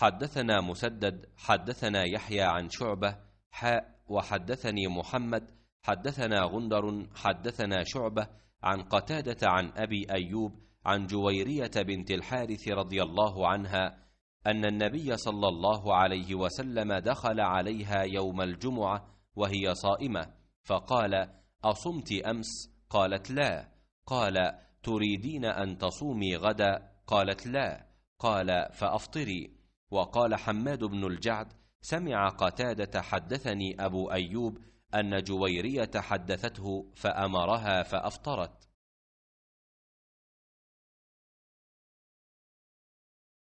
حدثنا مسدد حدثنا يحيى عن شعبة حاء وحدثني محمد حدثنا غندر حدثنا شعبة عن قتادة عن أبي أيوب عن جويرية بنت الحارث رضي الله عنها أن النبي صلى الله عليه وسلم دخل عليها يوم الجمعة وهي صائمة فقال أصمت أمس؟ قالت لا قال تريدين أن تصومي غدا؟ قالت لا قال فأفطري وقال حماد بن الجعد سمع قتادة حدثني أبو أيوب أن جويرية حدثته فأمرها فأفطرت.